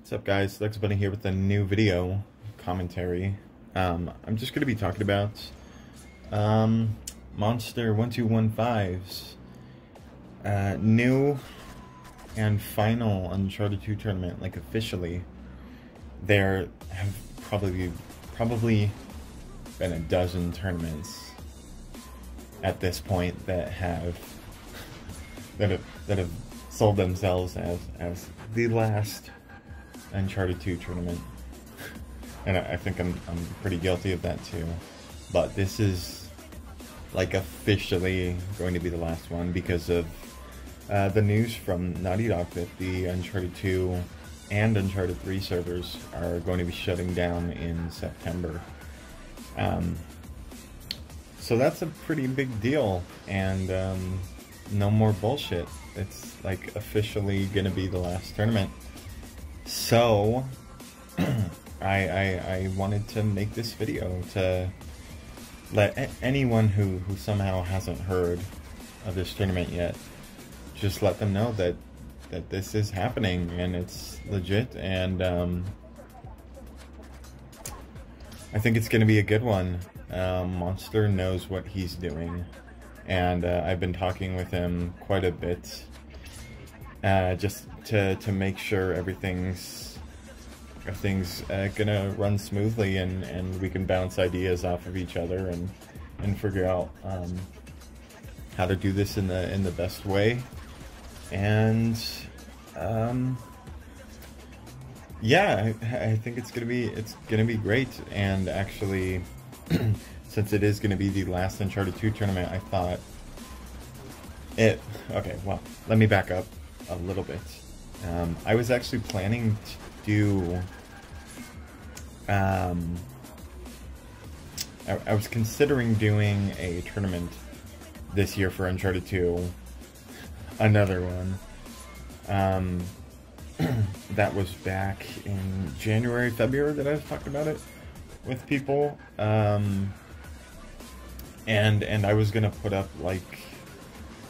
What's up guys, Lex Bunny here with a new video commentary. Um, I'm just going to be talking about um, Monster 1215's uh, new and final Uncharted 2 tournament, like officially. There have probably probably been a dozen tournaments at this point that have that have that have sold themselves as as the last Uncharted 2 tournament. And I, I think I'm, I'm pretty guilty of that too. But this is like officially going to be the last one because of uh, the news from Naughty Dog that the Uncharted 2 and Uncharted 3 servers are going to be shutting down in September. Um, so that's a pretty big deal, and um, no more bullshit. It's like officially gonna be the last tournament. So, I, I, I wanted to make this video to let anyone who, who somehow hasn't heard of this tournament yet, just let them know that that this is happening and it's legit and um, I think it's going to be a good one. Um, Monster knows what he's doing and uh, I've been talking with him quite a bit uh, just to to make sure everything's everything's uh, gonna run smoothly and and we can bounce ideas off of each other and and figure out um, how to do this in the in the best way. And um, yeah I, I think it's gonna be it's gonna be great. And actually since it is gonna be the last Uncharted 2 tournament I thought it okay well let me back up a little bit. Um, I was actually planning to do. Um, I, I, was considering doing a tournament this year for Uncharted 2. Another one. Um, that was back in January, February that I was talking about it with people. Um, and and I was gonna put up like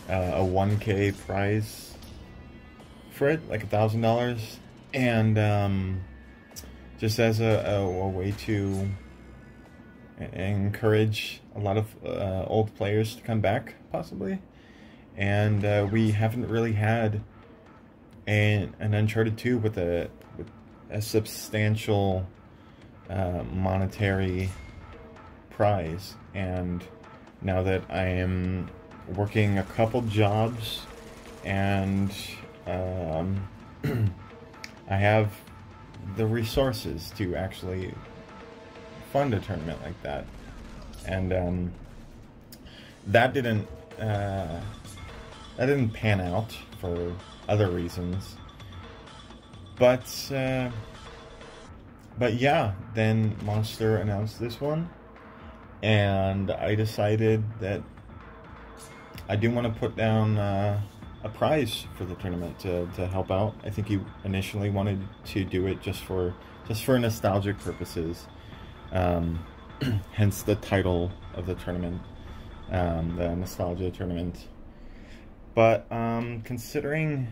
uh, a 1K prize for it, like a thousand dollars, and um, just as a, a, a, way to encourage a lot of uh, old players to come back, possibly. And uh, we haven't really had an, an Uncharted 2 with a with a substantial uh, monetary prize, and now that I am working a couple jobs and um, I have the resources to actually fund a tournament like that. And um, that didn't uh, that didn't pan out for other reasons. But uh, but yeah, then Monster announced this one, and I decided that I do want to put down. Uh, a prize for the tournament to, to help out. I think he initially wanted to do it just for just for nostalgic purposes. Um, hence the title of the tournament, um, the nostalgia tournament. But um, considering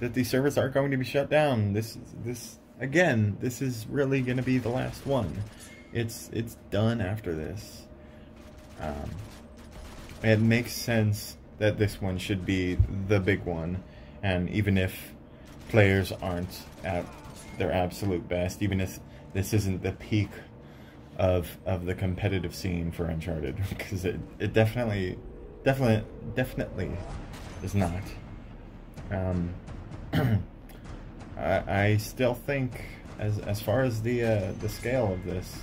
that these servers are going to be shut down, this this again, this is really going to be the last one. It's it's done after this. Um, it makes sense that this one should be the big one. And even if players aren't at their absolute best, even if this isn't the peak of of the competitive scene for Uncharted, because it, it definitely, definitely, definitely is not. Um, I, I still think, as as far as the uh, the scale of this,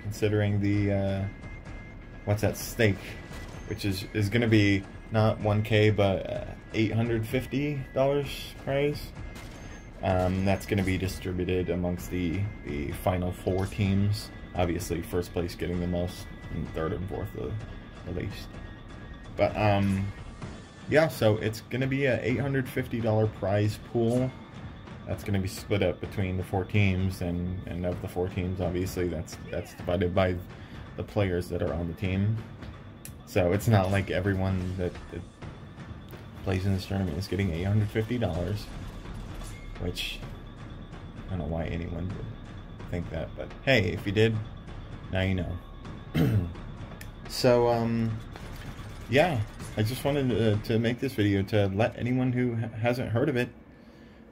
considering the uh, what's at stake which is, is going to be not 1K, but uh, $850 prize. Um, that's going to be distributed amongst the, the final four teams. Obviously, first place getting the most, and third and fourth the, the least. But, um, yeah, so it's going to be a $850 prize pool. That's going to be split up between the four teams, and, and of the four teams, obviously, that's that's divided by the players that are on the team. So it's not like everyone that, that plays in this tournament is getting $850. which I don't know why anyone would think that, but hey, if you did, now you know. so, um, yeah, I just wanted to, to, make this video to let anyone who hasn't heard of it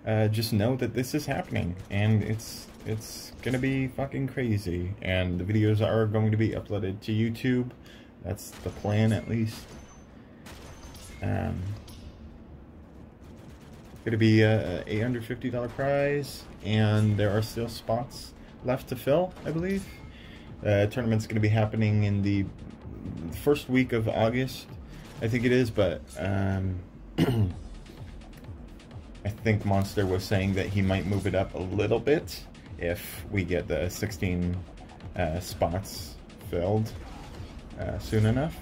uh, just know that this is happening, and it's it's gonna be fucking crazy, and the videos are going to be uploaded to YouTube. That's the plan, at least. Um, going to be a $850 prize, and there are still spots left to fill, I believe. Uh, tournament's going to be happening in the first week of August, I think it is, but um, I think Monster was saying that he might move it up a little bit if we get the 16 uh, spots filled uh, soon enough.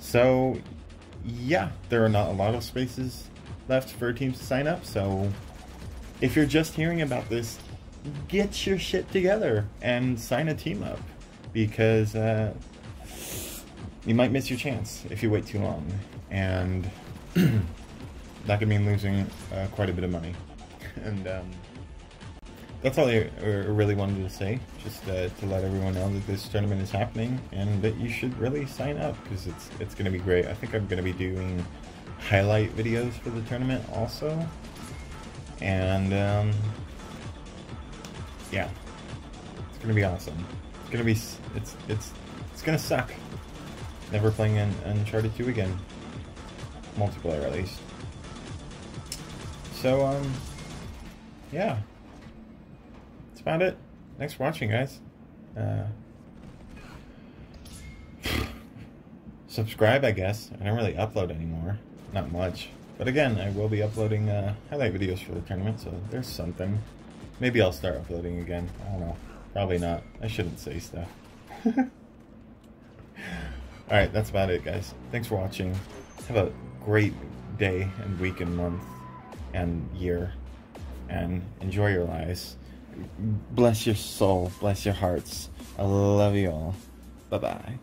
So, yeah, there are not a lot of spaces left for teams to sign up, so if you're just hearing about this, get your shit together and sign a team up because uh, you might miss your chance if you wait too long. And that could mean losing uh, quite a bit of money. and um, that's all I really wanted to say, just uh, to let everyone know that this tournament is happening and that you should really sign up because it's it's going to be great. I think I'm going to be doing highlight videos for the tournament also, and um, yeah, it's going to be awesome. It's going to be it's it's it's going to suck. Never playing in Uncharted 2 again, multiplayer at least. So um, yeah about it. Thanks for watching, guys. Uh, subscribe, I guess. I don't really upload anymore. Not much. But again, I will be uploading uh, highlight videos for the tournament, so there's something. Maybe I'll start uploading again. I don't know. Probably not. I shouldn't say stuff. Alright, that's about it, guys. Thanks for watching. Have a great day and week and month and year. And enjoy your lives bless your soul, bless your hearts. I love you all. Bye bye.